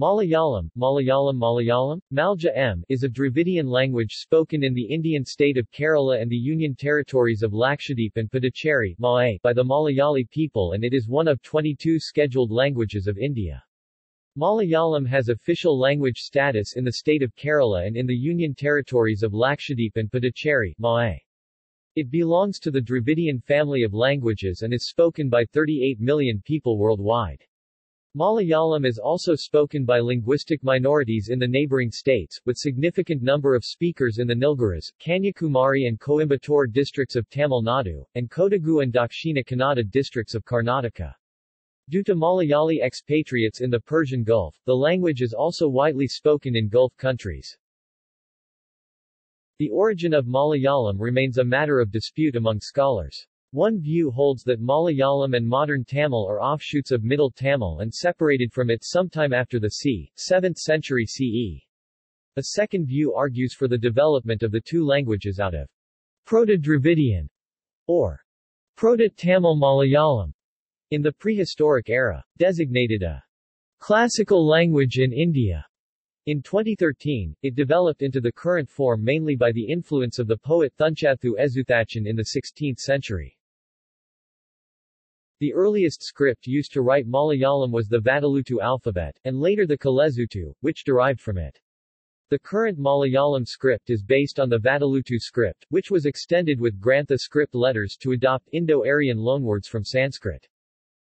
Malayalam, Malayalam Malayalam, Malja M is a Dravidian language spoken in the Indian state of Kerala and the Union territories of Lakshadweep and Puducherry by the Malayali people and it is one of 22 scheduled languages of India. Malayalam has official language status in the state of Kerala and in the Union territories of Lakshadweep and Puducherry It belongs to the Dravidian family of languages and is spoken by 38 million people worldwide. Malayalam is also spoken by linguistic minorities in the neighboring states, with significant number of speakers in the Nilgiris, Kanyakumari and Coimbatore districts of Tamil Nadu, and Kodagu and Dakshina Kannada districts of Karnataka. Due to Malayali expatriates in the Persian Gulf, the language is also widely spoken in Gulf countries. The origin of Malayalam remains a matter of dispute among scholars. One view holds that Malayalam and modern Tamil are offshoots of Middle Tamil and separated from it sometime after the c. 7th century CE. A second view argues for the development of the two languages out of Proto-Dravidian or Proto-Tamil Malayalam in the prehistoric era, designated a classical language in India. In 2013, it developed into the current form mainly by the influence of the poet Thunchathu Ezhuthachan in the 16th century. The earliest script used to write Malayalam was the Vatteluttu alphabet, and later the Kelezhuttu, which derived from it. The current Malayalam script is based on the Vatteluttu script, which was extended with Grantha script letters to adopt Indo-Aryan loanwords from Sanskrit.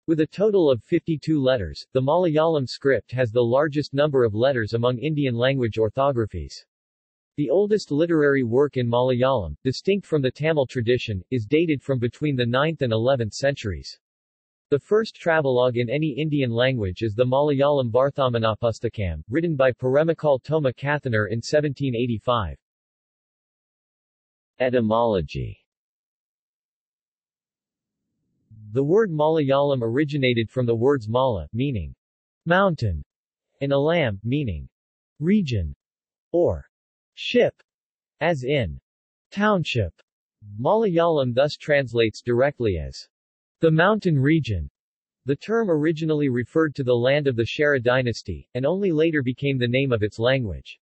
With a total of 52 letters, the Malayalam script has the largest number of letters among Indian language orthographies. The oldest literary work in Malayalam, distinct from the Tamil tradition, is dated from between the 9th and 11th centuries. The first travelogue in any Indian language is the Malayalam Varthamanapustakam, written by Paramakal Toma Kathanar in 1785. Etymology The word Malayalam originated from the words mala, meaning mountain, and alam, meaning region, or ship, as in township. Malayalam thus translates directly as the mountain region. The term originally referred to the land of the Chera dynasty, and only later became the name of its language.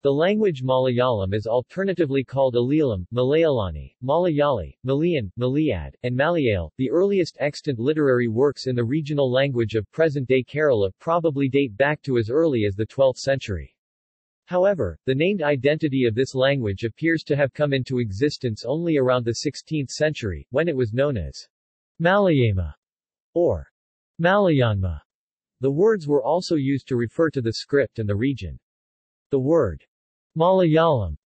The language Malayalam is alternatively called Aliyalam, Malayalani, Malayali, Malayan, Malayad, and Malayale. The earliest extant literary works in the regional language of present-day Kerala probably date back to as early as the 12th century. However, the named identity of this language appears to have come into existence only around the 16th century, when it was known as Malayama or Malayanma. The words were also used to refer to the script and the region. The word Malayalam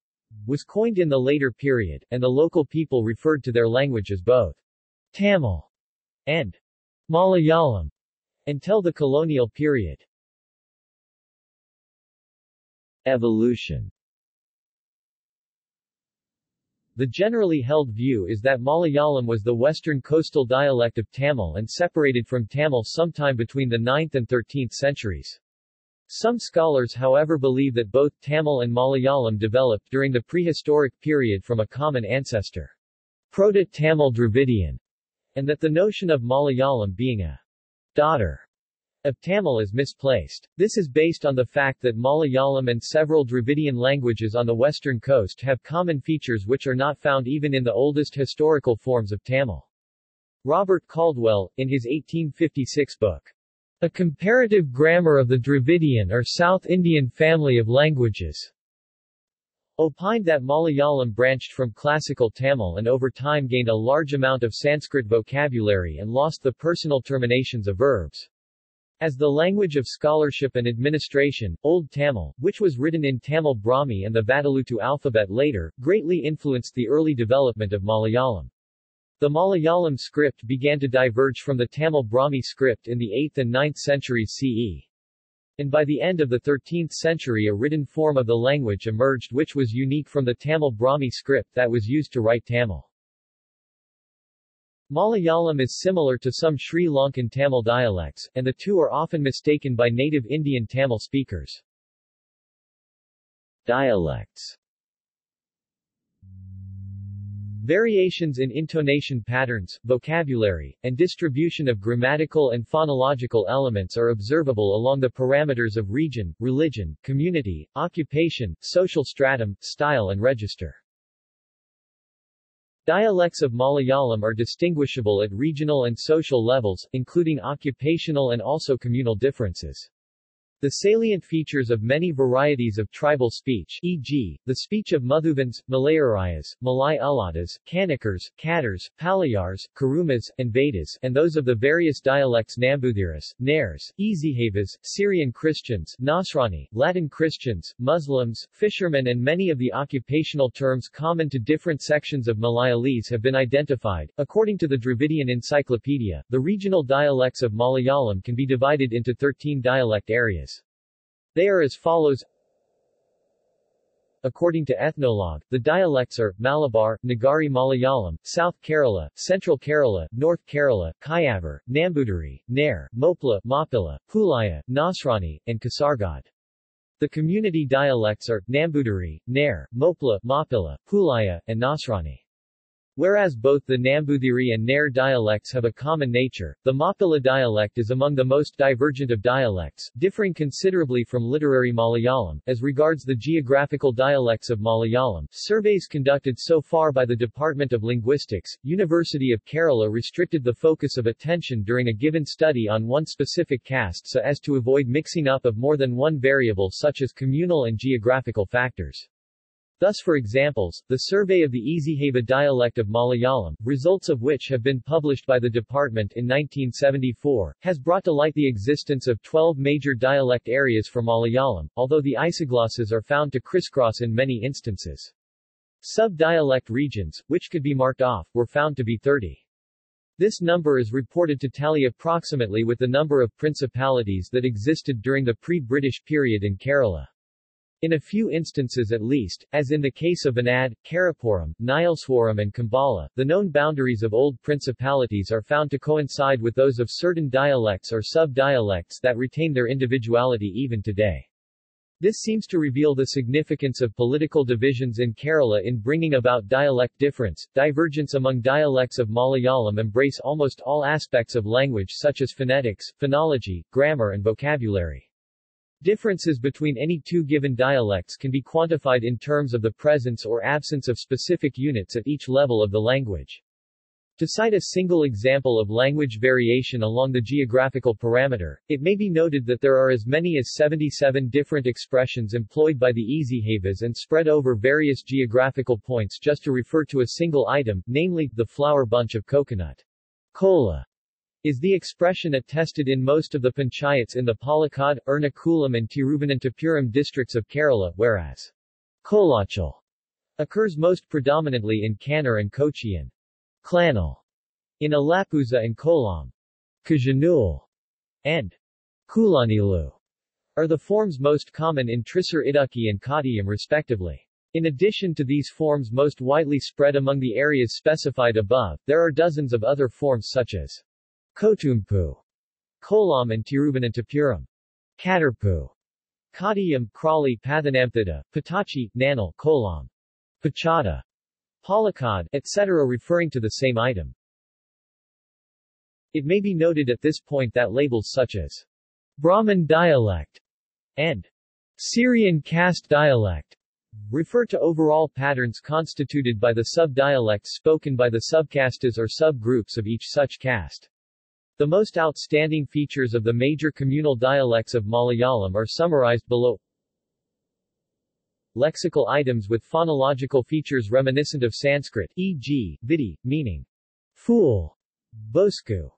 was coined in the later period, and the local people referred to their language as both Tamil and Malayalam until the colonial period. Evolution the generally held view is that Malayalam was the western coastal dialect of Tamil and separated from Tamil sometime between the 9th and 13th centuries. Some scholars however believe that both Tamil and Malayalam developed during the prehistoric period from a common ancestor, Proto-Tamil Dravidian, and that the notion of Malayalam being a daughter of Tamil is misplaced. This is based on the fact that Malayalam and several Dravidian languages on the western coast have common features which are not found even in the oldest historical forms of Tamil. Robert Caldwell, in his 1856 book, A Comparative Grammar of the Dravidian or South Indian Family of Languages, opined that Malayalam branched from classical Tamil and over time gained a large amount of Sanskrit vocabulary and lost the personal terminations of verbs. As the language of scholarship and administration, Old Tamil, which was written in Tamil Brahmi and the Vatteluttu alphabet later, greatly influenced the early development of Malayalam. The Malayalam script began to diverge from the Tamil Brahmi script in the 8th and 9th centuries CE. And by the end of the 13th century a written form of the language emerged which was unique from the Tamil Brahmi script that was used to write Tamil. Malayalam is similar to some Sri Lankan Tamil dialects, and the two are often mistaken by native Indian Tamil speakers. Dialects Variations in intonation patterns, vocabulary, and distribution of grammatical and phonological elements are observable along the parameters of region, religion, community, occupation, social stratum, style and register. Dialects of Malayalam are distinguishable at regional and social levels, including occupational and also communal differences. The salient features of many varieties of tribal speech e.g., the speech of Muthuvans, Malayarayas, Malay Ulatas, Kanikars, Katars, Palayars, Karumas, and Vedas and those of the various dialects Nambuthiras, Nairs, Ezhavas, Syrian Christians, Nasrani, Latin Christians, Muslims, fishermen and many of the occupational terms common to different sections of Malayalese have been identified. According to the Dravidian Encyclopedia, the regional dialects of Malayalam can be divided into 13 dialect areas. They are as follows According to Ethnologue, the dialects are, Malabar, Nagari Malayalam, South Kerala, Central Kerala, North Kerala, Kayavar, Nambudiri, Nair, Mopla, Mapila, Pulaya, Nasrani, and Kasargod. The community dialects are, Nambudiri, Nair, Mopla, Mapila, Pulaya, and Nasrani. Whereas both the Nambuthiri and Nair dialects have a common nature, the Mapila dialect is among the most divergent of dialects, differing considerably from literary Malayalam. As regards the geographical dialects of Malayalam, surveys conducted so far by the Department of Linguistics, University of Kerala restricted the focus of attention during a given study on one specific caste so as to avoid mixing up of more than one variable such as communal and geographical factors. Thus for examples, the survey of the Ezhava dialect of Malayalam, results of which have been published by the department in 1974, has brought to light the existence of 12 major dialect areas for Malayalam, although the isoglosses are found to crisscross in many instances. Sub-dialect regions, which could be marked off, were found to be 30. This number is reported to tally approximately with the number of principalities that existed during the pre-British period in Kerala. In a few instances at least, as in the case of Anad, Karapuram, Nileswaram and Kambala, the known boundaries of old principalities are found to coincide with those of certain dialects or sub-dialects that retain their individuality even today. This seems to reveal the significance of political divisions in Kerala in bringing about dialect difference. Divergence among dialects of Malayalam embrace almost all aspects of language such as phonetics, phonology, grammar and vocabulary. Differences between any two given dialects can be quantified in terms of the presence or absence of specific units at each level of the language. To cite a single example of language variation along the geographical parameter, it may be noted that there are as many as 77 different expressions employed by the Ezhavas and spread over various geographical points just to refer to a single item, namely, the flower bunch of coconut. Kola is the expression attested in most of the panchayats in the Palakkad, Ernakulam and Tiruvananthapuram districts of Kerala, whereas Kolachal occurs most predominantly in Kannur and Kochian. Clanal in Alappuzha and Kollam. Kajanul and Kulanilu are the forms most common in Trisur Idukki and Kottayam respectively. In addition to these forms most widely spread among the areas specified above, there are dozens of other forms such as Kotumpu, Kollam and Tiruvananthapuram. Katarpu, Kottayam, Crawley, Pathanamthitta, Patachi, Nanal, Kollam, Pachada, Palakkad, etc. referring to the same item. It may be noted at this point that labels such as Brahmin dialect and Syrian caste dialect refer to overall patterns constituted by the sub-dialects spoken by the subcastes or subgroups of each such caste. The most outstanding features of the major communal dialects of Malayalam are summarized below. Lexical items with phonological features reminiscent of Sanskrit, e.g., vidi, meaning fool, bosku,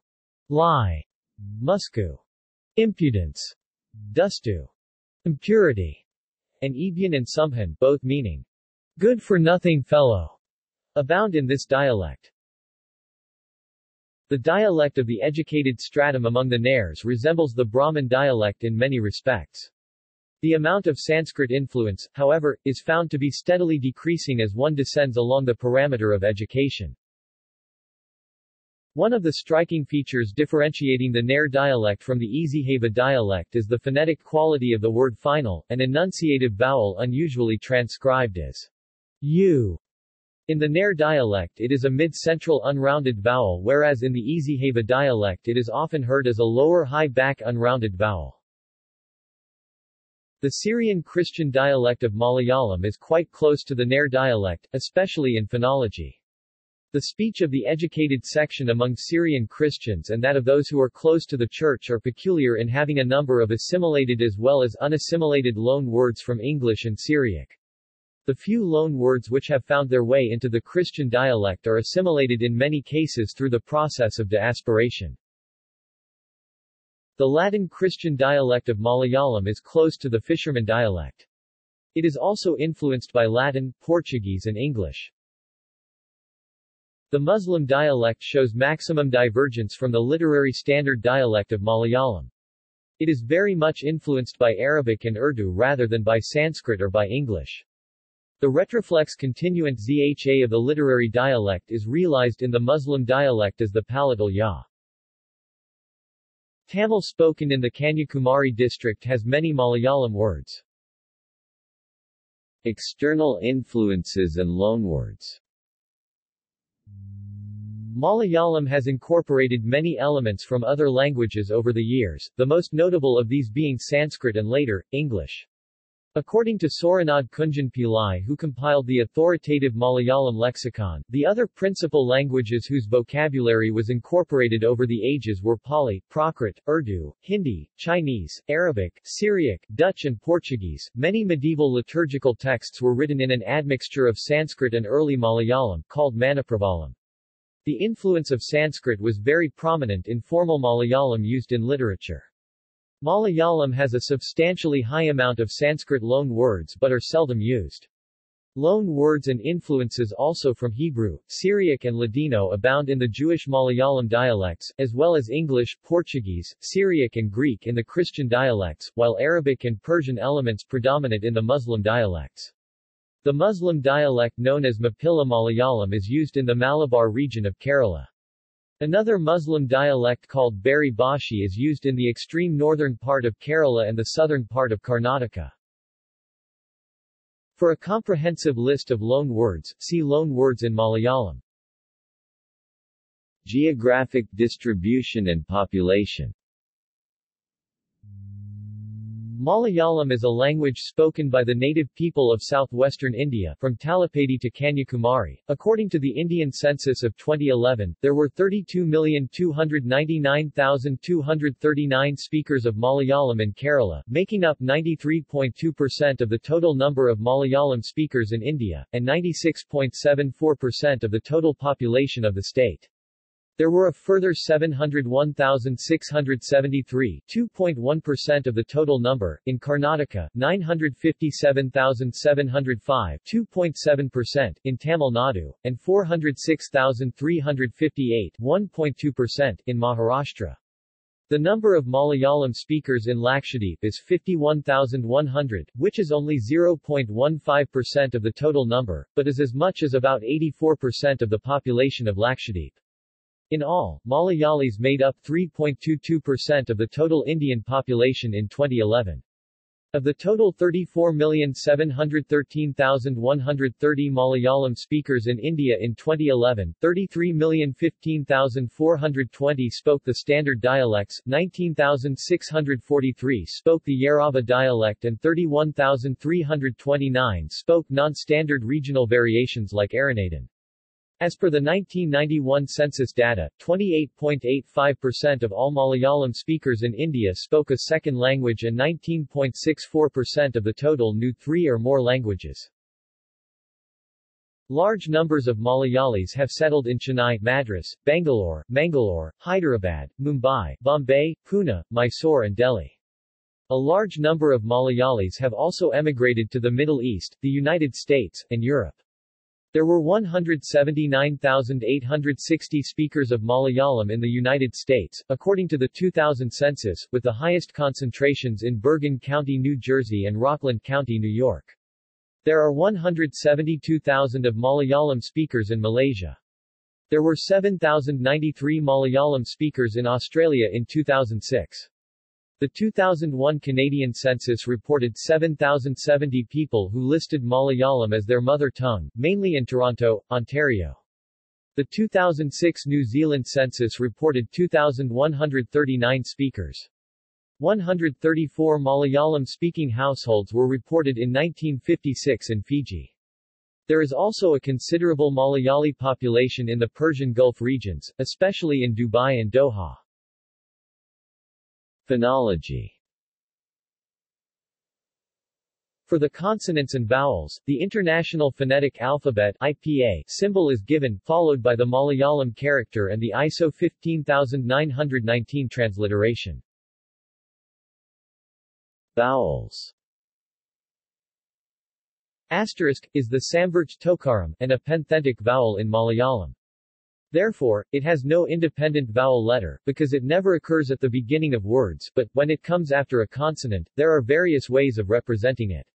lie, musku, impudence, dustu, impurity, and Ebyan and Sumhan, both meaning good-for-nothing fellow, abound in this dialect. The dialect of the educated stratum among the Nairs resembles the Brahmin dialect in many respects. The amount of Sanskrit influence, however, is found to be steadily decreasing as one descends along the parameter of education. One of the striking features differentiating the Nair dialect from the Ezhava dialect is the phonetic quality of the word final, an enunciative vowel unusually transcribed as u In the Nair dialect it is a mid-central unrounded vowel whereas in the Ezhava dialect it is often heard as a lower high-back unrounded vowel. The Syrian Christian dialect of Malayalam is quite close to the Nair dialect, especially in phonology. The speech of the educated section among Syrian Christians and that of those who are close to the church are peculiar in having a number of assimilated as well as unassimilated loan words from English and Syriac. The few loan words which have found their way into the Christian dialect are assimilated in many cases through the process of deaspiration. The Latin Christian dialect of Malayalam is close to the fisherman dialect. It is also influenced by Latin, Portuguese and English. The Muslim dialect shows maximum divergence from the literary standard dialect of Malayalam. It is very much influenced by Arabic and Urdu rather than by Sanskrit or by English. The retroflex continuant zha of the literary dialect is realized in the Muslim dialect as the palatal ya. Tamil spoken in the Kanyakumari district has many Malayalam words. External influences and loanwords Malayalam has incorporated many elements from other languages over the years, the most notable of these being Sanskrit and later, English. According to Sooranad Kunjan Pillai who compiled the authoritative Malayalam lexicon, the other principal languages whose vocabulary was incorporated over the ages were Pali, Prakrit, Urdu, Hindi, Chinese, Arabic, Syriac, Dutch and Portuguese. Many medieval liturgical texts were written in an admixture of Sanskrit and early Malayalam, called Manipravalam. The influence of Sanskrit was very prominent in formal Malayalam used in literature. Malayalam has a substantially high amount of Sanskrit loan words but are seldom used. Loan words and influences also from Hebrew, Syriac and Ladino abound in the Jewish Malayalam dialects, as well as English, Portuguese, Syriac and Greek in the Christian dialects, while Arabic and Persian elements predominate in the Muslim dialects. The Muslim dialect known as Mappila Malayalam is used in the Malabar region of Kerala. Another Muslim dialect called Bari Bashi is used in the extreme northern part of Kerala and the southern part of Karnataka. For a comprehensive list of loan words, see loan words in Malayalam. Geographic distribution and population Malayalam is a language spoken by the native people of southwestern India, from Talapady to Kanyakumari. According to the Indian census of 2011, there were 32,299,239 speakers of Malayalam in Kerala, making up 93.2% of the total number of Malayalam speakers in India, and 96.74% of the total population of the state. There were a further 701,673 2.1% of the total number, in Karnataka, 957,705 2.7% in Tamil Nadu, and 406,358 1.2% in Maharashtra. The number of Malayalam speakers in Lakshadweep is 51,100, which is only 0.15% of the total number, but is as much as about 84% of the population of Lakshadweep. In all, Malayalis made up 3.22% of the total Indian population in 2011. Of the total 34,713,130 Malayalam speakers in India in 2011, 33,015,420 spoke the standard dialects, 19,643 spoke the Yerava dialect and 31,329 spoke non-standard regional variations like Aranadan. As per the 1991 census data, 28.85% of all Malayalam speakers in India spoke a second language and 19.64% of the total knew three or more languages. Large numbers of Malayalis have settled in Chennai, Madras, Bangalore, Mangalore, Hyderabad, Mumbai, Bombay, Pune, Mysore and Delhi. A large number of Malayalis have also emigrated to the Middle East, the United States, and Europe. There were 179,860 speakers of Malayalam in the United States, according to the 2000 census, with the highest concentrations in Bergen County, New Jersey and Rockland County, New York. There are 172,000 of Malayalam speakers in Malaysia. There were 7,093 Malayalam speakers in Australia in 2006. The 2001 Canadian census reported 7,070 people who listed Malayalam as their mother tongue, mainly in Toronto, Ontario. The 2006 New Zealand census reported 2,139 speakers. 134 Malayalam-speaking households were reported in 1956 in Fiji. There is also a considerable Malayali population in the Persian Gulf regions, especially in Dubai and Doha. Phonology For the consonants and vowels, the International Phonetic Alphabet IPA symbol is given, followed by the Malayalam character and the ISO 15919 transliteration. Vowels Asterisk, is the Samvrt Tokaram, an epenthetic vowel in Malayalam. Therefore, it has no independent vowel letter, because it never occurs at the beginning of words, but, when it comes after a consonant, there are various ways of representing it.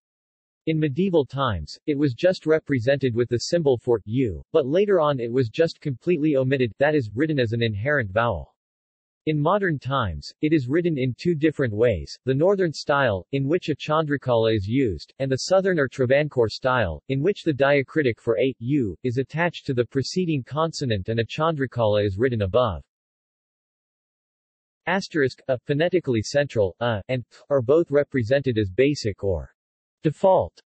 In medieval times, it was just represented with the symbol for u, but later on it was just completely omitted, that is, written as an inherent vowel. In modern times, it is written in two different ways, the northern style, in which a chandrakala is used, and the southern or Travancore style, in which the diacritic for a, u, is attached to the preceding consonant and a chandrakala is written above. Asterisk, a, phonetically central, a, and, are both represented as basic or default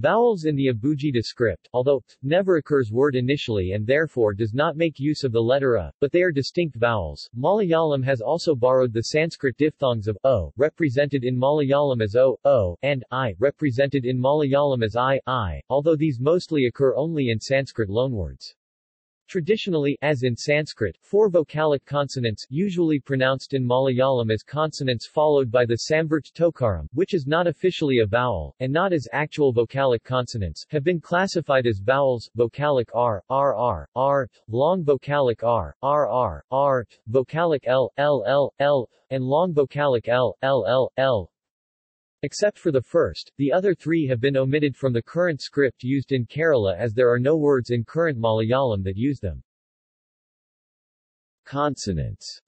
Vowels in the Abugida script, although t never occurs word initially and therefore does not make use of the letter a, but they are distinct vowels. Malayalam has also borrowed the Sanskrit diphthongs of o, represented in Malayalam as o, o, and i, represented in Malayalam as i, i, although these mostly occur only in Sanskrit loanwords. Traditionally, as in Sanskrit, four vocalic consonants, usually pronounced in Malayalam as consonants followed by the Samvrt Tokaram, which is not officially a vowel, and not as actual vocalic consonants, have been classified as vowels, vocalic r, rr, r, long vocalic r, rr, r, vocalic l, l, l, and long vocalic l, l, l, l, Except for the first, the other three have been omitted from the current script used in Kerala as there are no words in current Malayalam that use them. Consonants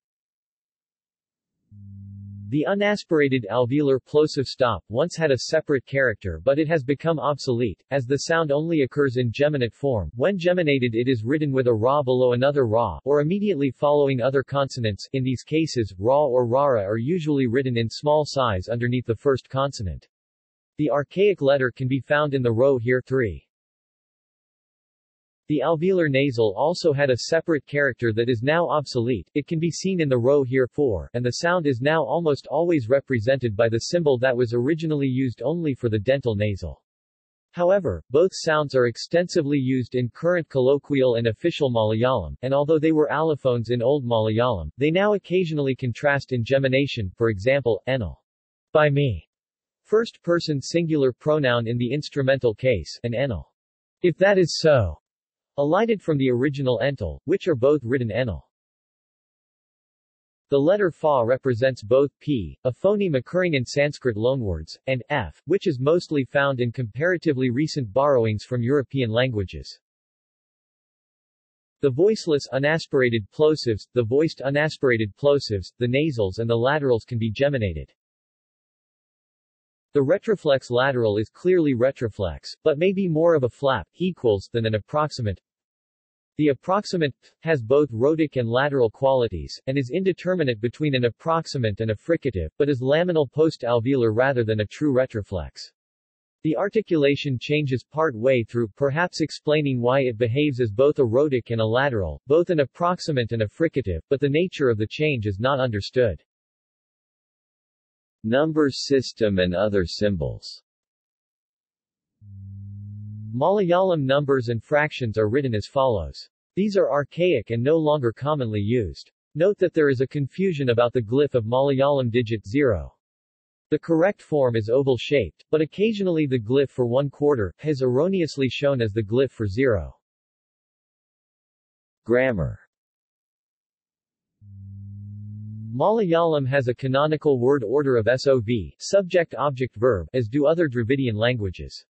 the unaspirated alveolar plosive stop once had a separate character but it has become obsolete, as the sound only occurs in geminate form. When geminated it is written with a ra below another ra, or immediately following other consonants. In these cases, ra or rara are usually written in small size underneath the first consonant. The archaic letter can be found in the row here 3. The alveolar nasal also had a separate character that is now obsolete, it can be seen in the row here 4, and the sound is now almost always represented by the symbol that was originally used only for the dental nasal. However, both sounds are extensively used in current colloquial and official Malayalam, and although they were allophones in Old Malayalam, they now occasionally contrast in gemination, for example, enal. By me. First person singular pronoun in the instrumental case, and enal. If that is so. Elided from the original ental, which are both written enal. The letter fa represents both p, a phoneme occurring in Sanskrit loanwords, and f, which is mostly found in comparatively recent borrowings from European languages. The voiceless unaspirated plosives, the voiced unaspirated plosives, the nasals and the laterals can be geminated. The retroflex lateral is clearly retroflex, but may be more of a flap, equals, than an approximant. The approximant has both rhotic and lateral qualities, and is indeterminate between an approximant and a fricative, but is laminal post-alveolar rather than a true retroflex. The articulation changes part way through, perhaps explaining why it behaves as both a rhotic and a lateral, both an approximant and a fricative, but the nature of the change is not understood. Number system and other symbols Malayalam numbers and fractions are written as follows. These are archaic and no longer commonly used. Note that there is a confusion about the glyph of Malayalam digit 0. The correct form is oval-shaped, but occasionally the glyph for one quarter has erroneously shown as the glyph for zero. Grammar Malayalam has a canonical word order of SOV subject-object-verb, as do other Dravidian languages.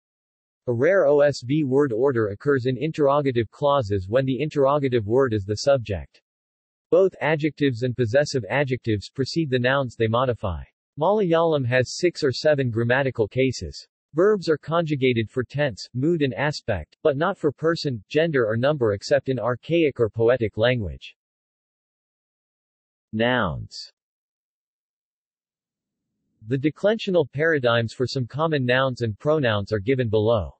A rare OSV word order occurs in interrogative clauses when the interrogative word is the subject. Both adjectives and possessive adjectives precede the nouns they modify. Malayalam has six or seven grammatical cases. Verbs are conjugated for tense, mood and aspect, but not for person, gender or number except in archaic or poetic language. Nouns The declensional paradigms for some common nouns and pronouns are given below.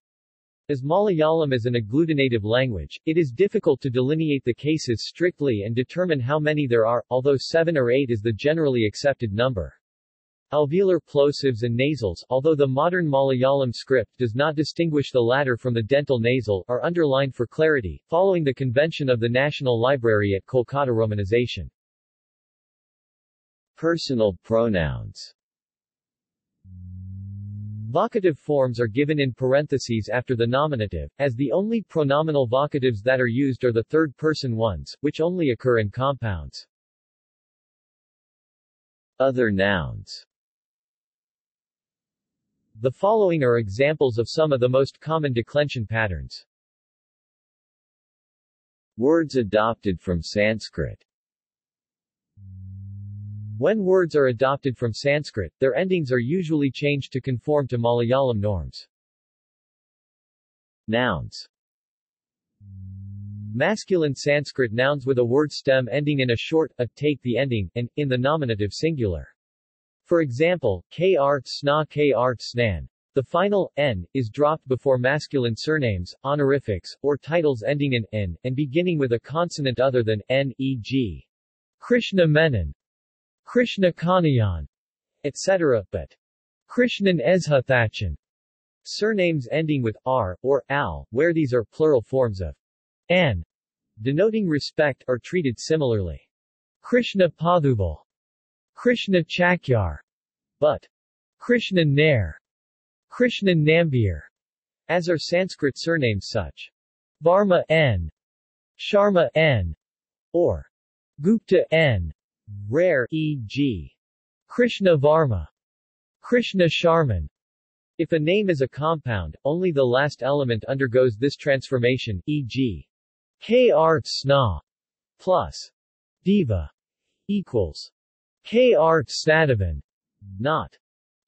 As Malayalam is an agglutinative language, it is difficult to delineate the cases strictly and determine how many there are, although seven or eight is the generally accepted number. Alveolar plosives and nasals, although the modern Malayalam script does not distinguish the latter from the dental nasal, are underlined for clarity, following the convention of the National Library at Kolkata romanization. Personal pronouns Vocative forms are given in parentheses after the nominative, as the only pronominal vocatives that are used are the third-person ones, which only occur in compounds. Other nouns the following are examples of some of the most common declension patterns. Words adopted from Sanskrit When words are adopted from Sanskrit, their endings are usually changed to conform to Malayalam norms. Nouns Masculine Sanskrit nouns with a word stem ending in a short, a take the ending, and, in the nominative singular. For example, kr sna kr snan. The final, n, is dropped before masculine surnames, honorifics, or titles ending in n, and beginning with a consonant other than n, e.g. Krishna Menon, Krishna Kanayan, etc., but Krishnan Ezhuthachan. Surnames ending with r, or al, where these are plural forms of n, denoting respect, are treated similarly. Krishna Padhuval, Krishna Chakyar, but Krishna Nair, Krishna Nambiar, as are Sanskrit surnames such Varma N, Sharma N, or Gupta N, rare e.g. Krishna Varma, Krishna Sharman. If a name is a compound, only the last element undergoes this transformation, e.g. Kr Sna plus Diva equals K.R. Snadavan, not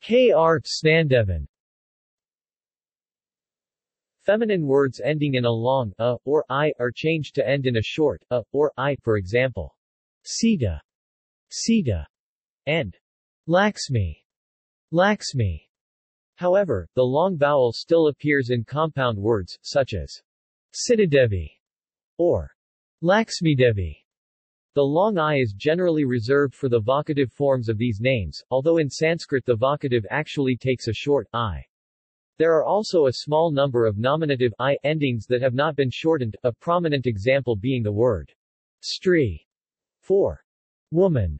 K.R. Snandevan. Feminine words ending in a long a or i are changed to end in a short a or i, for example, Sita, Sita, and Laxmi, Laxmi. However, the long vowel still appears in compound words, such as Sitadevi or Laxmidevi. The long i is generally reserved for the vocative forms of these names, although in Sanskrit the vocative actually takes a short i. There are also a small number of nominative i endings that have not been shortened, a prominent example being the word stri for woman.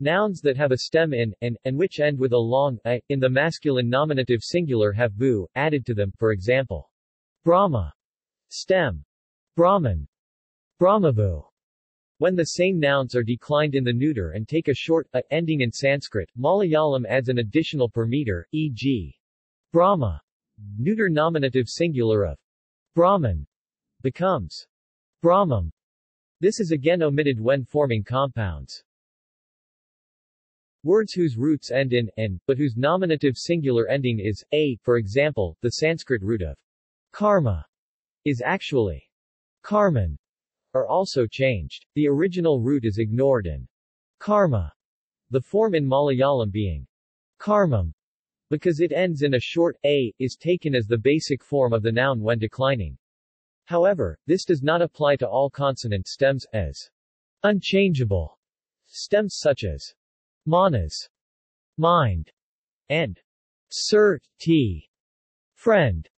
Nouns that have a stem in, and, and which end with a long a, in the masculine nominative singular have bu, added to them, for example, Brahma, stem, Brahman, Brahmavu. When the same nouns are declined in the neuter and take a short a ending in Sanskrit, Malayalam adds an additional per meter, e.g. Brahma. Neuter nominative singular of Brahman becomes Brahmam. This is again omitted when forming compounds. Words whose roots end in n, but whose nominative singular ending is a, for example, the Sanskrit root of karma is actually karman are also changed. The original root is ignored and karma, the form in Malayalam being karmam, because it ends in a short a, is taken as the basic form of the noun when declining. However, this does not apply to all consonant stems, as unchangeable stems such as manas, mind, and sir, t, friend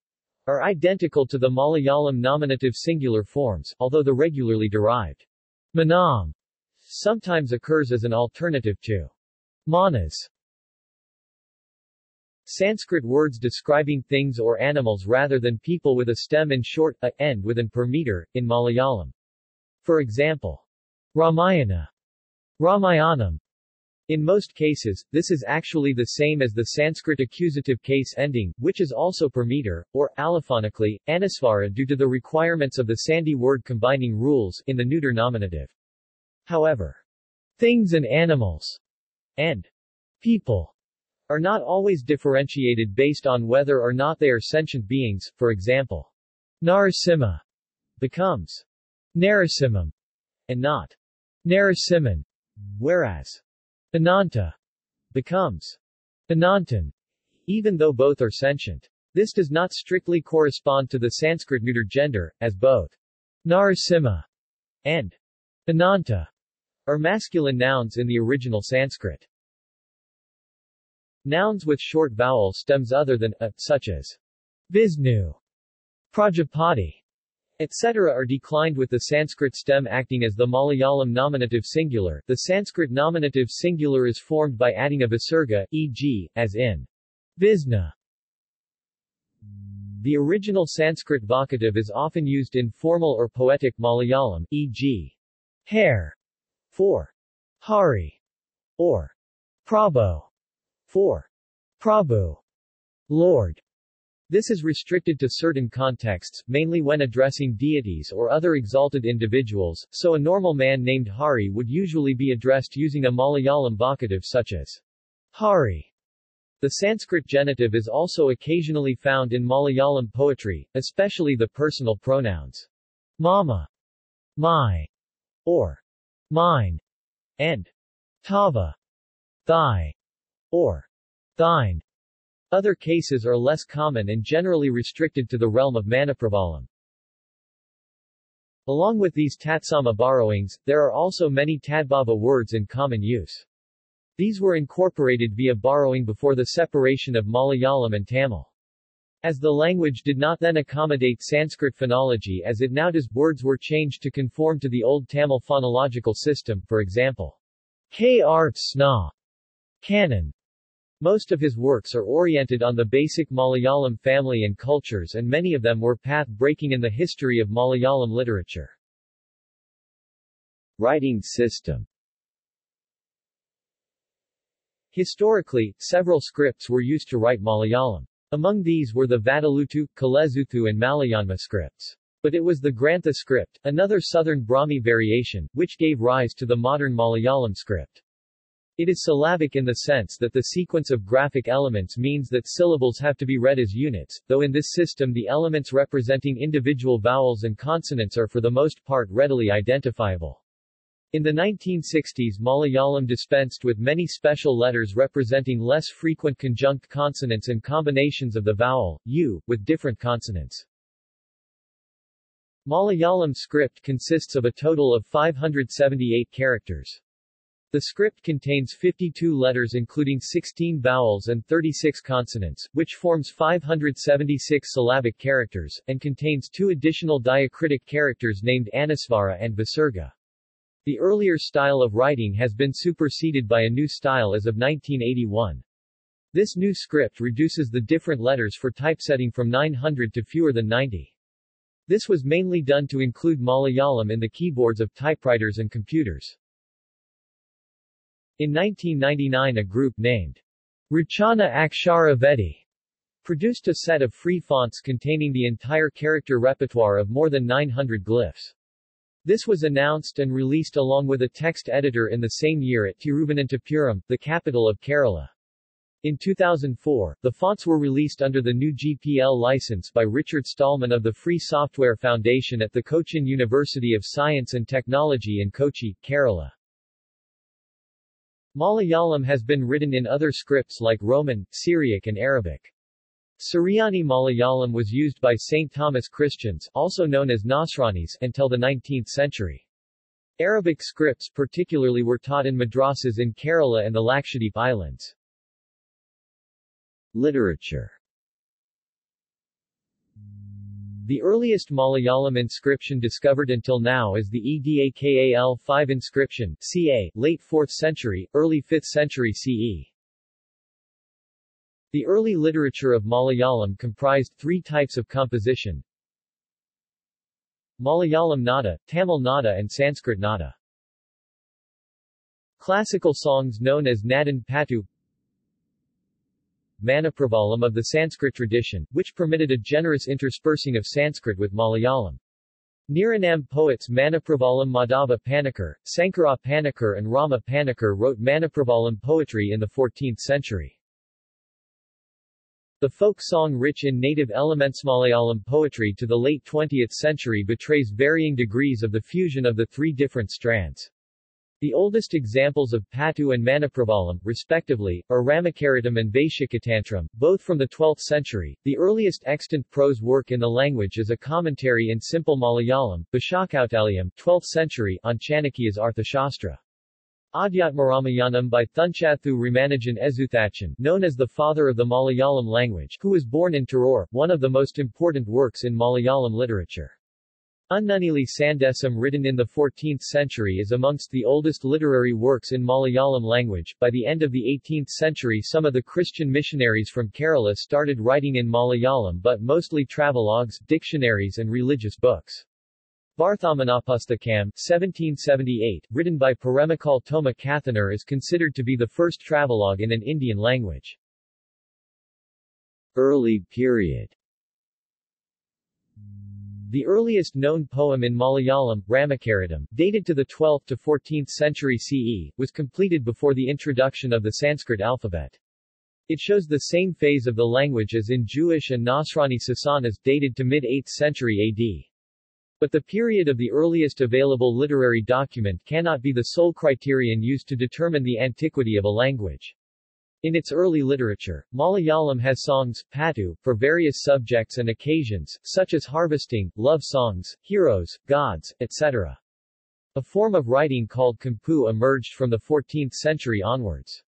are identical to the Malayalam nominative singular forms, although the regularly derived manam sometimes occurs as an alternative to manas. Sanskrit words describing things or animals rather than people with a stem and short a end with an per meter, in Malayalam. For example, Ramayana, Ramayanam, in most cases, this is actually the same as the Sanskrit accusative case ending, which is also per meter, or, allophonically, anusvara due to the requirements of the Sandhi word combining rules in the neuter nominative. However, things and animals and people are not always differentiated based on whether or not they are sentient beings, for example, Narasimha becomes Narasimham and not Narasimhan, whereas Ananta becomes Anantan, even though both are sentient. This does not strictly correspond to the Sanskrit neuter gender, as both Narasimha and Ananta are masculine nouns in the original Sanskrit. Nouns with short vowel stems other than a, such as visnu, Prajapati, etc. are declined with the Sanskrit stem acting as the Malayalam nominative singular. The Sanskrit nominative singular is formed by adding a visarga, e.g., as in Visna. The original Sanskrit vocative is often used in formal or poetic Malayalam, e.g., hair, for Hari, or prabo. 4. Prabhu, Lord. This is restricted to certain contexts, mainly when addressing deities or other exalted individuals, so a normal man named Hari would usually be addressed using a Malayalam vocative such as Hari. The Sanskrit genitive is also occasionally found in Malayalam poetry, especially the personal pronouns mama, my, or mine, and tava, thy or thine. Other cases are less common and generally restricted to the realm of Manipravalam. Along with these Tatsama borrowings, there are also many Tadbhava words in common use. These were incorporated via borrowing before the separation of Malayalam and Tamil. As the language did not then accommodate Sanskrit phonology as it now does words were changed to conform to the old Tamil phonological system, for example, K.R. Sna. Canon, most of his works are oriented on the basic Malayalam family and cultures and many of them were path-breaking in the history of Malayalam literature. Writing system Historically, several scripts were used to write Malayalam. Among these were the Vatteluttu, Kalezhuthu and Malayanma scripts. But it was the Grantha script, another southern Brahmi variation, which gave rise to the modern Malayalam script. It is syllabic in the sense that the sequence of graphic elements means that syllables have to be read as units, though in this system the elements representing individual vowels and consonants are for the most part readily identifiable. In the 1960s Malayalam dispensed with many special letters representing less frequent conjunct consonants and combinations of the vowel, u, with different consonants. Malayalam script consists of a total of 578 characters. The script contains 52 letters including 16 vowels and 36 consonants, which forms 576 syllabic characters, and contains two additional diacritic characters named Anusvara and Visarga. The earlier style of writing has been superseded by a new style as of 1981. This new script reduces the different letters for typesetting from 900 to fewer than 90. This was mainly done to include Malayalam in the keyboards of typewriters and computers. In 1999 a group named Rachana Akshara Vedi produced a set of free fonts containing the entire character repertoire of more than 900 glyphs. This was announced and released along with a text editor in the same year at Tiruvananthapuram, the capital of Kerala. In 2004, the fonts were released under the new GPL license by Richard Stallman of the Free Software Foundation at the Cochin University of Science and Technology in Kochi, Kerala. Malayalam has been written in other scripts like Roman, Syriac and Arabic. Suryani Malayalam was used by St. Thomas Christians, also known as Nasranis, until the 19th century. Arabic scripts particularly were taught in madrasas in Kerala and the Lakshadweep Islands. Literature the earliest Malayalam inscription discovered until now is the Edakal 5 inscription, ca. late 4th century, early 5th century CE. The early literature of Malayalam comprised three types of composition, Malayalam nada, Tamil nada and Sanskrit nada. Classical songs known as Nadan Patu Manipravalam of the Sanskrit tradition, which permitted a generous interspersing of Sanskrit with Malayalam. Niranam poets Manipravalam Madhava Panikkar, Sankara Panikkar and Rama Panikkar wrote Manipravalam poetry in the 14th century. The folk song rich in native elements Malayalam poetry to the late 20th century betrays varying degrees of the fusion of the three different strands. The oldest examples of Pattu and Manipravalam, respectively, are Ramakaritam and Vaishakatantram, both from the 12th century. The earliest extant prose work in the language is a commentary in simple Malayalam, Bhashakautaliyam, 12th century, on Chanakya's Arthashastra. Adhyatmaramayanam by Thunchathu Ramanujan Ezhuthachan, known as the father of the Malayalam language, who was born in Tirur, one of the most important works in Malayalam literature. Unnunili Sandesam written in the 14th century is amongst the oldest literary works in Malayalam language. By the end of the 18th century some of the Christian missionaries from Kerala started writing in Malayalam but mostly travelogues, dictionaries and religious books. Varthamanapusthakam, 1778, written by Paramakal Toma Kathanar is considered to be the first travelogue in an Indian language. Early period the earliest known poem in Malayalam, Ramakaritam, dated to the 12th to 14th century CE, was completed before the introduction of the Sanskrit alphabet. It shows the same phase of the language as in Jewish and Nasrani Sasanas dated to mid-8th century AD. But the period of the earliest available literary document cannot be the sole criterion used to determine the antiquity of a language. In its early literature, Malayalam has songs patu, for various subjects and occasions, such as harvesting, love songs, heroes, gods, etc. A form of writing called kampu emerged from the 14th century onwards.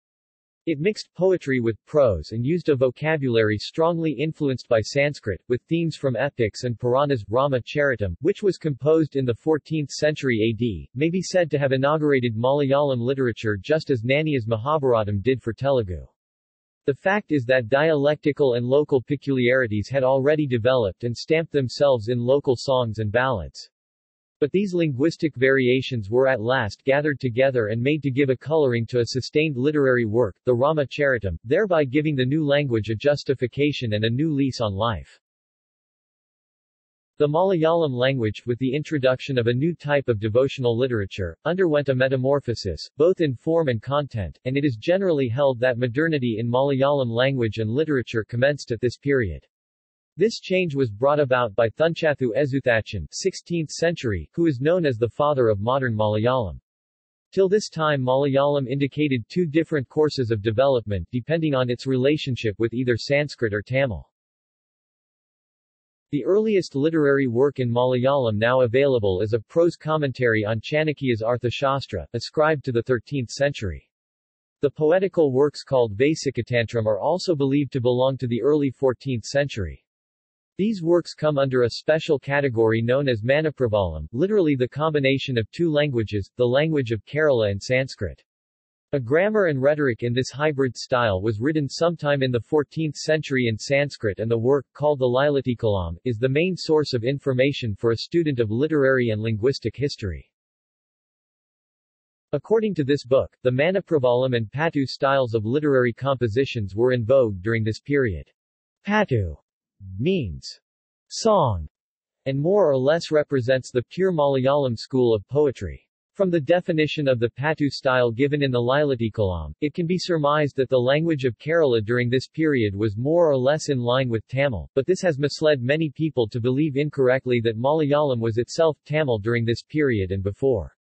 It mixed poetry with prose and used a vocabulary strongly influenced by Sanskrit, with themes from epics and Puranas. Rama Charitam, which was composed in the 14th century AD, may be said to have inaugurated Malayalam literature just as Nannaya's Mahabharatam did for Telugu. The fact is that dialectical and local peculiarities had already developed and stamped themselves in local songs and ballads. But these linguistic variations were at last gathered together and made to give a coloring to a sustained literary work, the Rama Charitam, thereby giving the new language a justification and a new lease on life. The Malayalam language, with the introduction of a new type of devotional literature, underwent a metamorphosis, both in form and content, and it is generally held that modernity in Malayalam language and literature commenced at this period. This change was brought about by Thunchathu Ezhuthachan 16th century, who is known as the father of modern Malayalam. Till this time Malayalam indicated two different courses of development depending on its relationship with either Sanskrit or Tamil. The earliest literary work in Malayalam now available is a prose commentary on Chanakya's Arthashastra, ascribed to the 13th century. The poetical works called Vaishakatantram are also believed to belong to the early 14th century. These works come under a special category known as Manipravalam, literally the combination of two languages, the language of Kerala and Sanskrit. A grammar and rhetoric in this hybrid style was written sometime in the 14th century in Sanskrit and the work, called the Lilatilakam, is the main source of information for a student of literary and linguistic history. According to this book, the Manipravalam and Patu styles of literary compositions were in vogue during this period. Pattu means song, and more or less represents the pure Malayalam school of poetry. From the definition of the Pattu style given in the Lilatilakam, it can be surmised that the language of Kerala during this period was more or less in line with Tamil, but this has misled many people to believe incorrectly that Malayalam was itself Tamil during this period and before.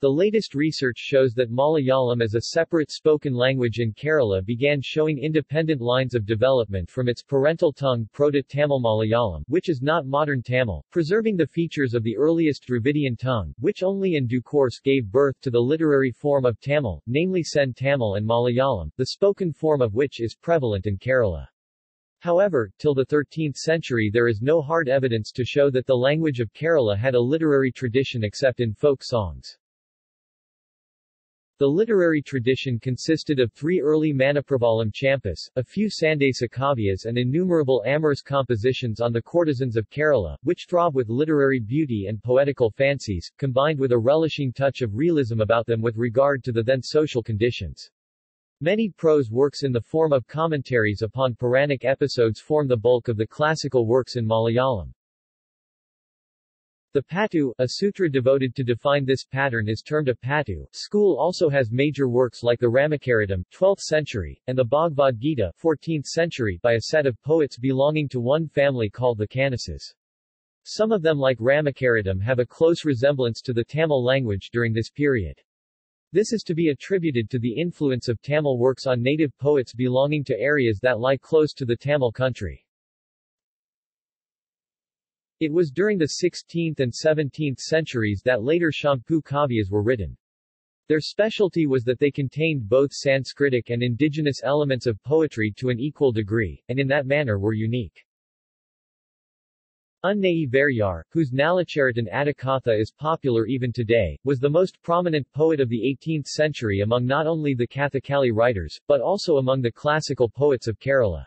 The latest research shows that Malayalam as a separate spoken language in Kerala began showing independent lines of development from its parental tongue Proto-Tamil Malayalam, which is not modern Tamil, preserving the features of the earliest Dravidian tongue, which only in due course gave birth to the literary form of Tamil, namely Sen Tamil and Malayalam, the spoken form of which is prevalent in Kerala. However, till the 13th century there is no hard evidence to show that the language of Kerala had a literary tradition except in folk songs. The literary tradition consisted of three early Manipravalam champas, a few Sandesa kavyas and innumerable amorous compositions on the courtesans of Kerala, which throb with literary beauty and poetical fancies, combined with a relishing touch of realism about them with regard to the then social conditions. Many prose works in the form of commentaries upon Puranic episodes form the bulk of the classical works in Malayalam. The Patu, a sutra devoted to define this pattern is termed a Patu. School also has major works like the Ramakaritam, 12th century, and the Bhagavad Gita, 14th century, by a set of poets belonging to one family called the Kanasas. Some of them like Ramakaritam have a close resemblance to the Tamil language during this period. This is to be attributed to the influence of Tamil works on native poets belonging to areas that lie close to the Tamil country. It was during the 16th and 17th centuries that later Champu Kavyas were written. Their specialty was that they contained both Sanskritic and indigenous elements of poetry to an equal degree, and in that manner were unique. Unnai Varyar, whose Nalacharitam Attakatha is popular even today, was the most prominent poet of the 18th century among not only the Kathakali writers, but also among the classical poets of Kerala.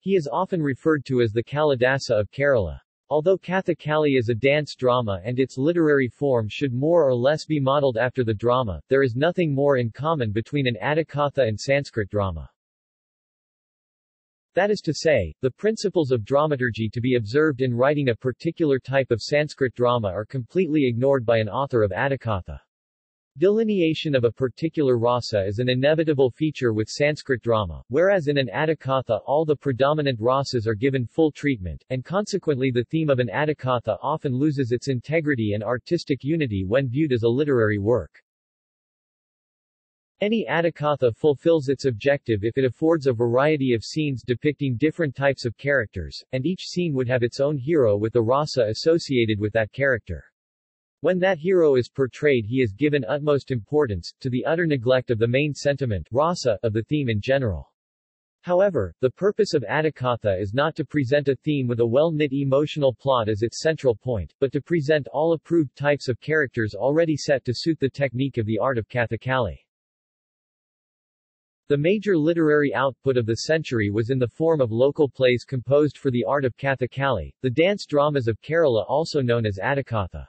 He is often referred to as the Kalidasa of Kerala. Although Kathakali is a dance drama and its literary form should more or less be modeled after the drama, there is nothing more in common between an Attakatha and Sanskrit drama. That is to say, the principles of dramaturgy to be observed in writing a particular type of Sanskrit drama are completely ignored by an author of Attakatha. Delineation of a particular rasa is an inevitable feature with Sanskrit drama, whereas in an Attakatha all the predominant rasas are given full treatment, and consequently the theme of an Attakatha often loses its integrity and artistic unity when viewed as a literary work. Any Attakatha fulfills its objective if it affords a variety of scenes depicting different types of characters, and each scene would have its own hero with the rasa associated with that character. When that hero is portrayed he is given utmost importance, to the utter neglect of the main sentiment rasa of the theme in general. However, the purpose of Attakatha is not to present a theme with a well-knit emotional plot as its central point, but to present all approved types of characters already set to suit the technique of the art of Kathakali. The major literary output of the century was in the form of local plays composed for the art of Kathakali, the dance dramas of Kerala also known as Attakatha.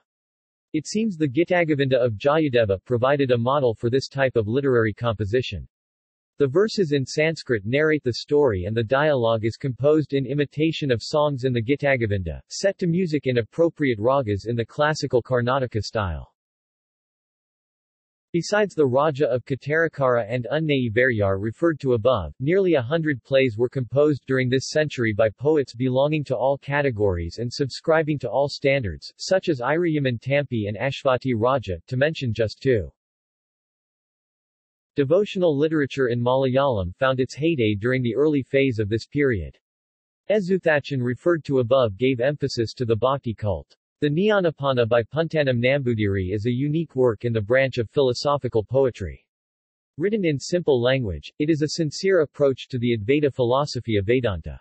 It seems the Gitagovinda of Jayadeva provided a model for this type of literary composition. The verses in Sanskrit narrate the story and the dialogue is composed in imitation of songs in the Gitagovinda, set to music in appropriate ragas in the classical Karnataka style. Besides the Raja of Kottarakara and Unnai Varyar referred to above, nearly a hundred plays were composed during this century by poets belonging to all categories and subscribing to all standards, such as Irayaman Tampi and Ashvati Raja, to mention just two. Devotional literature in Malayalam found its heyday during the early phase of this period. Ezhuthachan referred to above gave emphasis to the bhakti cult. The Jnanappana by Puntanam Nambudiri is a unique work in the branch of philosophical poetry. Written in simple language, it is a sincere approach to the Advaita philosophy of Vedanta.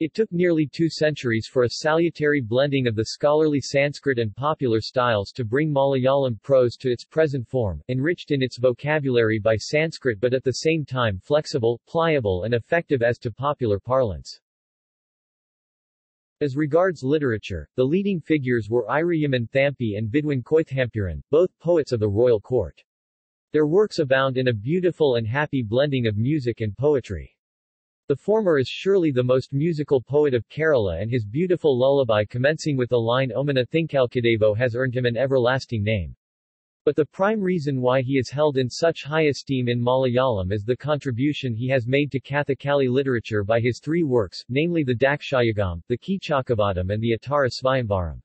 It took nearly two centuries for a salutary blending of the scholarly Sanskrit and popular styles to bring Malayalam prose to its present form, enriched in its vocabulary by Sanskrit but at the same time flexible, pliable and effective as to popular parlance. As regards literature, the leading figures were Irayaman Thampi and Vidwan Koithampuran, both poets of the royal court. Their works abound in a beautiful and happy blending of music and poetry. The former is surely the most musical poet of Kerala and his beautiful lullaby commencing with the line Omana Thinkalkadevo has earned him an everlasting name. But the prime reason why he is held in such high esteem in Malayalam is the contribution he has made to Kathakali literature by his three works, namely the Dakshayagam, the Kichakavadam and the Uttara Svayamvaram.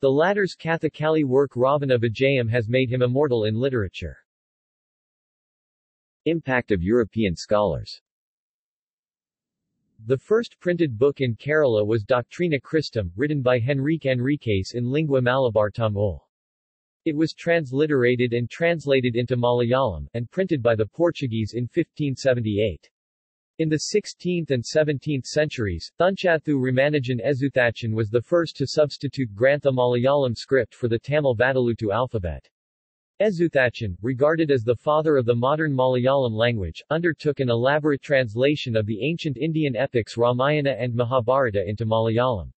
The latter's Kathakali work Ravana Vijayam has made him immortal in literature. Impact of European scholars The first printed book in Kerala was Doctrina Christum, written by Henrique Henriques in lingua malabar Tamil. It was transliterated and translated into Malayalam, and printed by the Portuguese in 1578. In the 16th and 17th centuries, Thunchathu Ramanujan Ezhuthachan was the first to substitute Grantha Malayalam script for the Tamil Vatteluttu alphabet. Ezhuthachan, regarded as the father of the modern Malayalam language, undertook an elaborate translation of the ancient Indian epics Ramayana and Mahabharata into Malayalam.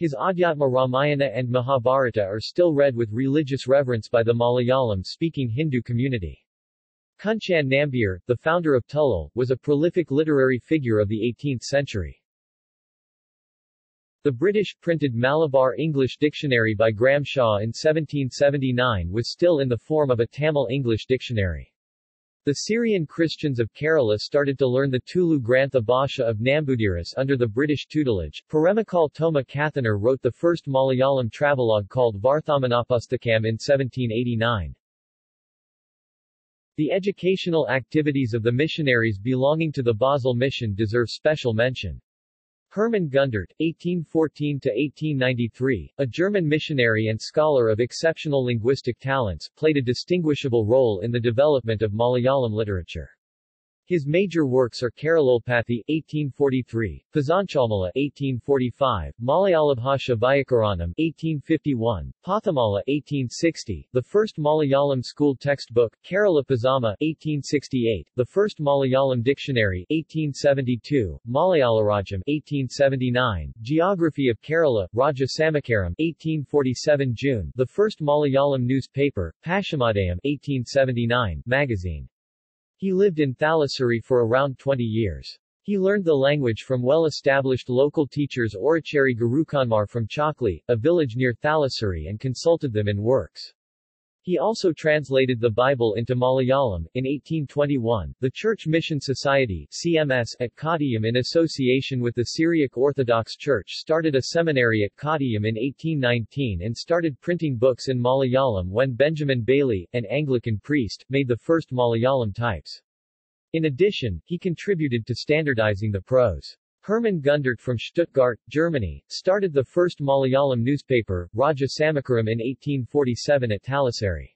His Adhyatma Ramayana and Mahabharata are still read with religious reverence by the Malayalam-speaking Hindu community. Kunchan Nambiar, the founder of Tullal, was a prolific literary figure of the 18th century. The British printed Malabar English Dictionary by Graham Shaw in 1779 was still in the form of a Tamil English dictionary. The Syrian Christians of Kerala started to learn the Tulu Grantha Bhasha of Nambudiris under the British tutelage. Perumakal Thoma Kathanar wrote the first Malayalam travelogue called Varthamanapustakam in 1789. The educational activities of the missionaries belonging to the Basel mission deserve special mention. Hermann Gundert, 1814-1893, a German missionary and scholar of exceptional linguistic talents, played a distinguishable role in the development of Malayalam literature. His major works are Keralolpathi, 1843, Pazanchalmala, 1845, Malayalabhasha Vyakaranam, 1851, Pathamala, 1860, the first Malayalam school textbook, Kerala Pazama, 1868, the first Malayalam dictionary, 1872, Malayalarajam, 1879, Geography of Kerala, Raja Samakaram, 1847 June, the first Malayalam newspaper, Pashamadayam, 1879, magazine. He lived in Thalassery for around 20 years. He learned the language from well-established local teachers Orachari Gurukanmar from Chokli, a village near Thalassery and consulted them in works. He also translated the Bible into Malayalam. In 1821, the Church Mission Society CMS at Kottayam in association with the Syriac Orthodox Church started a seminary at Kottayam in 1819 and started printing books in Malayalam when Benjamin Bailey, an Anglican priest, made the first Malayalam types. In addition, he contributed to standardizing the prose. Hermann Gundert from Stuttgart, Germany, started the first Malayalam newspaper, Raja Samakaram in 1847 at Thalassery.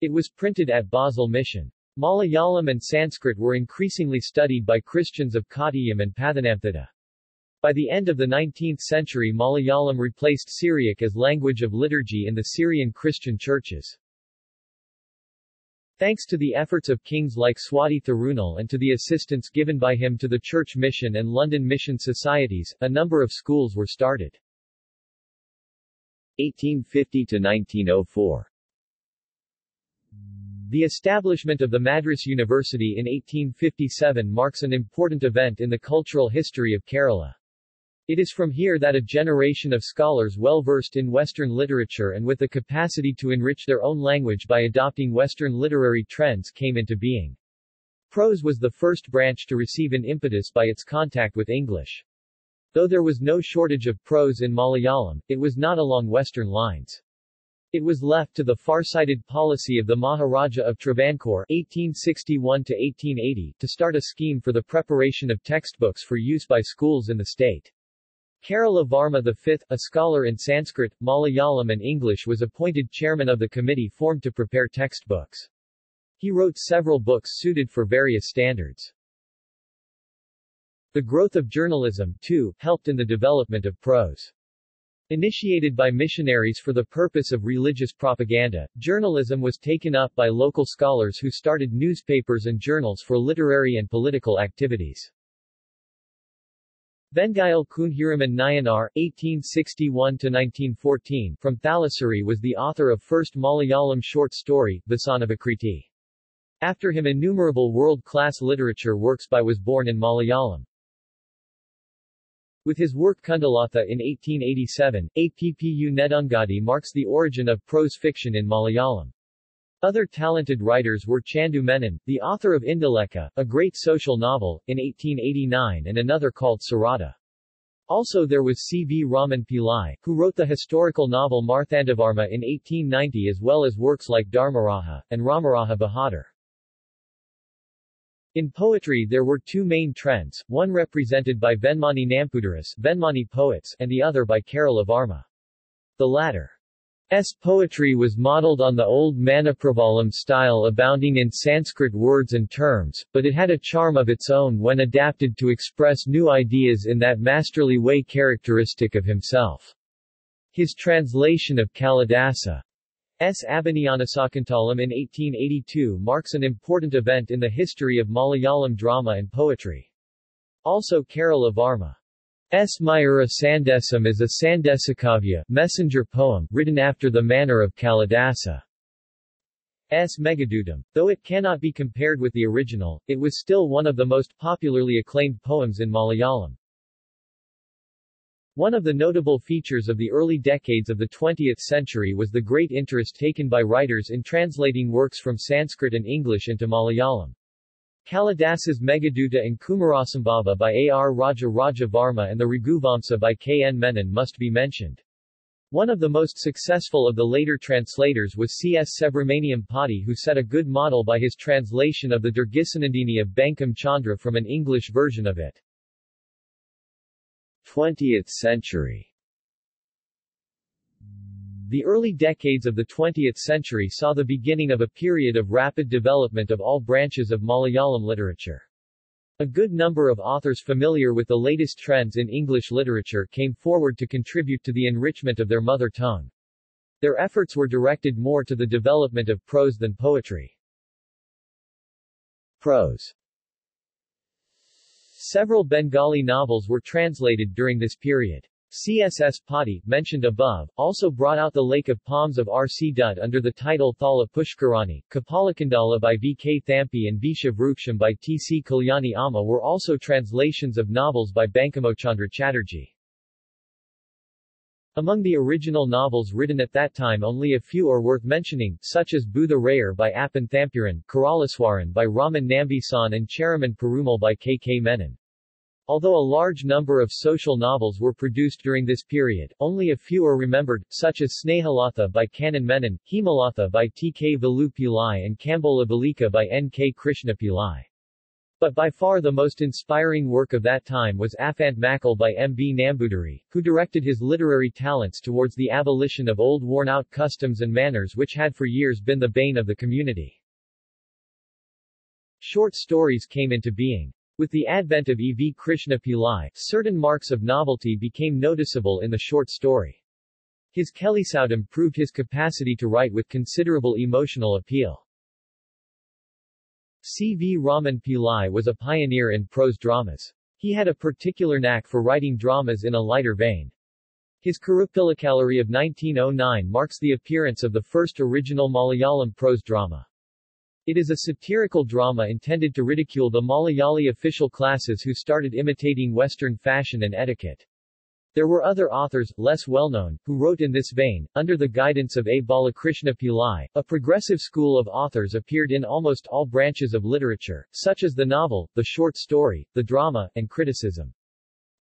It was printed at Basel Mission. Malayalam and Sanskrit were increasingly studied by Christians of Kottayam and Pathanamthitta. By the end of the 19th century Malayalam replaced Syriac as language of liturgy in the Syrian Christian churches. Thanks to the efforts of kings like Swati Thirunal and to the assistance given by him to the Church Mission and London Mission Societies, a number of schools were started. 1850 to 1904 The establishment of the Madras University in 1857 marks an important event in the cultural history of Kerala. It is from here that a generation of scholars well versed in Western literature and with the capacity to enrich their own language by adopting Western literary trends came into being. Prose was the first branch to receive an impetus by its contact with English. Though there was no shortage of prose in Malayalam, it was not along Western lines. It was left to the far-sighted policy of the Maharaja of Travancore 1861-1880 to start a scheme for the preparation of textbooks for use by schools in the state. Kerala Varma V, a scholar in Sanskrit, Malayalam and English was appointed chairman of the committee formed to prepare textbooks. He wrote several books suited for various standards. The growth of journalism, too, helped in the development of prose. Initiated by missionaries for the purpose of religious propaganda, journalism was taken up by local scholars who started newspapers and journals for literary and political activities. Vengayil Kunhiraman Nayanar, 1861-1914, from Thalassery was the author of first Malayalam short story, Vasanavikriti. After him innumerable world-class literature works by was born in Malayalam. With his work Kundalatha in 1887, Appu Nedungadi marks the origin of prose fiction in Malayalam. Other talented writers were Chandu Menon, the author of Indulekha, a great social novel, in 1889 and another called Sarada. Also there was C. V. Raman Pillai, who wrote the historical novel Marthandavarma in 1890 as well as works like Dharmaraja, and Ramaraja Bahadur. In poetry there were two main trends, one represented by Venmani Nampudiris Venmani poets, and the other by Kerala Varma. The latter S. poetry was modelled on the old Manipravalam style abounding in Sanskrit words and terms, but it had a charm of its own when adapted to express new ideas in that masterly way characteristic of himself. His translation of Kalidasa's Abhijnanasakuntalam in 1882 marks an important event in the history of Malayalam drama and poetry. Also Kerala Varma S. Mayura Sandesam is a Sandesakavya messenger poem, written after the manner of Kalidasa. S. Meghadootam. Though it cannot be compared with the original, it was still one of the most popularly acclaimed poems in Malayalam. One of the notable features of the early decades of the 20th century was the great interest taken by writers in translating works from Sanskrit and English into Malayalam. Kalidasa's Meghaduta and Kumarasambhava by A. R. Raja Raja Varma and the Raghuvamsa by K. N. Menon must be mentioned. One of the most successful of the later translators was C. S. Subramaniam Patti who set a good model by his translation of the Durgeshanandini of Bankim Chandra from an English version of it. 20th century the early decades of the 20th century saw the beginning of a period of rapid development of all branches of Malayalam literature. A good number of authors familiar with the latest trends in English literature came forward to contribute to the enrichment of their mother tongue. Their efforts were directed more to the development of prose than poetry. Prose Several Bengali novels were translated during this period. CSS Patti, mentioned above, also brought out The Lake of Palms of R. C. Dutt under the title Thala Pushkarani. Kapalakundala by V. K. Thampi and Visha Vruksham by T. C. Kalyani Amma were also translations of novels by Bankimchandra Chatterjee. Among the original novels written at that time only a few are worth mentioning, such as Budha Rayar by Appan Thampuran, Karalaswaran by Raman Nambisan and Cheraman Perumal by K. K. Menon. Although a large number of social novels were produced during this period, only a few are remembered, such as Snehalatha by Kannan Menon, Himalatha by T. K. Velu Pillai and Kambola Balika by N. K. Krishna Pillai. But by far the most inspiring work of that time was Afant Makal by M. B. Nambudiri, who directed his literary talents towards the abolition of old worn-out customs and manners which had for years been the bane of the community. Short stories came into being. With the advent of E. V. Krishna Pillai, certain marks of novelty became noticeable in the short story. His Kelisoudam proved his capacity to write with considerable emotional appeal. C. V. Raman Pillai was a pioneer in prose dramas. He had a particular knack for writing dramas in a lighter vein. His Kuruppilakalari of 1909 marks the appearance of the first original Malayalam prose drama. It is a satirical drama intended to ridicule the Malayali official classes who started imitating Western fashion and etiquette. There were other authors, less well-known, who wrote in this vein. Under the guidance of A. Balakrishna Pillai, a progressive school of authors appeared in almost all branches of literature, such as the novel, the short story, the drama, and criticism.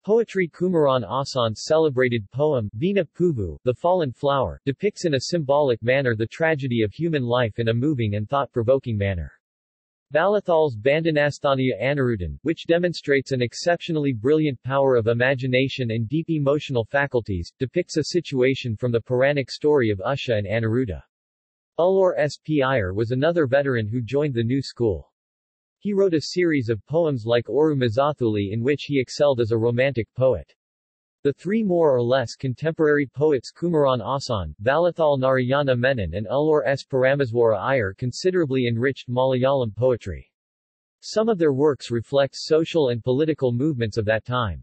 Poetry Kumaran Asan's celebrated poem, Veena Puvu, The Fallen Flower, depicts in a symbolic manner the tragedy of human life in a moving and thought-provoking manner. Vallathol's Bandhanasthaniya Anirudan, which demonstrates an exceptionally brilliant power of imagination and deep emotional faculties, depicts a situation from the Puranic story of Usha and Aniruddha. Ulloor S. P. Iyer was another veteran who joined the new school. He wrote a series of poems like Oru Mazathuli in which he excelled as a romantic poet. The three more or less contemporary poets Kumaran Asan, Vallathol Narayana Menon and Ulloor S. Parameswara Iyer considerably enriched Malayalam poetry. Some of their works reflect social and political movements of that time.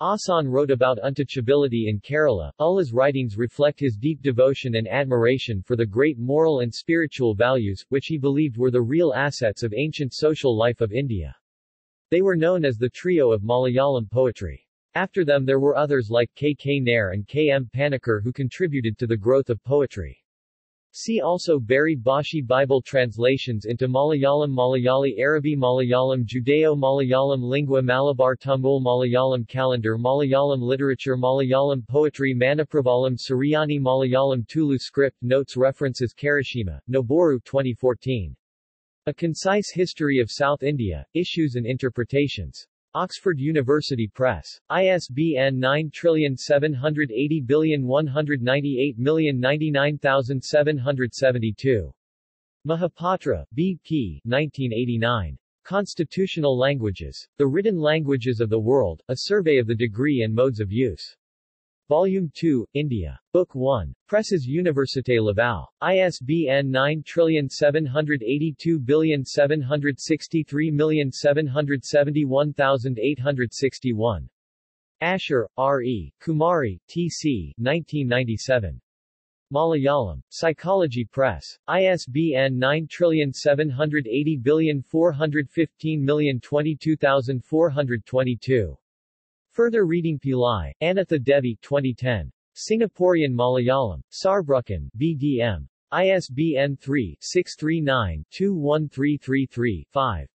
Asan wrote about untouchability in Kerala. Ulloor's writings reflect his deep devotion and admiration for the great moral and spiritual values, which he believed were the real assets of ancient social life of India. They were known as the trio of Malayalam poetry. After them there were others like K. K. Nair and K. M. Panikkar who contributed to the growth of poetry. See also Bari Bashi Bible translations into Malayalam Malayali Arabi Malayalam Judeo-Malayalam Lingua Malabar Tamil Malayalam Calendar Malayalam Literature Malayalam Poetry Manipravalam Suryani Malayalam Tulu Script Notes References Karashima, Noboru 2014. A Concise History of South India, Issues and Interpretations. Oxford University Press. ISBN 9780198099772. Mahapatra, B. P. 1989. Constitutional Languages. The Written Languages of the World, A Survey of the Degree and Modes of Use. Volume 2, India. Book 1. Presses Université Laval. ISBN 9782763771861. Asher, R. E., Kumari, T. C. 1997. Malayalam. Psychology Press. ISBN 9780415022422. Further reading Pillai, Anatha Devi 2010. Singaporean Malayalam. Saarbrücken, BDM. ISBN 3-639-21333-5.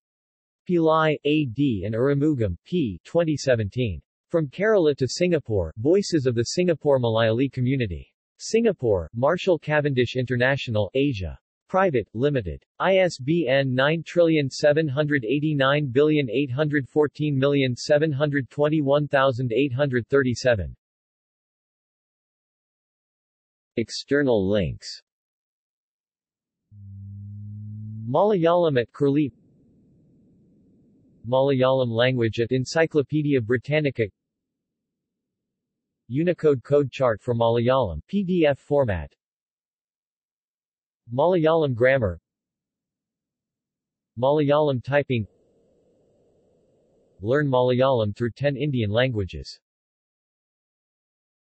Pillai, A.D. and Arumugam, P. 2017. From Kerala to Singapore, Voices of the Singapore Malayali Community. Singapore, Marshall Cavendish International, Asia. Private, Limited. ISBN 9789814721837. External links. Malayalam at Curlie Malayalam language at Encyclopaedia Britannica. Unicode code chart for Malayalam. PDF format Malayalam grammar. Malayalam typing. Learn Malayalam through 10 Indian languages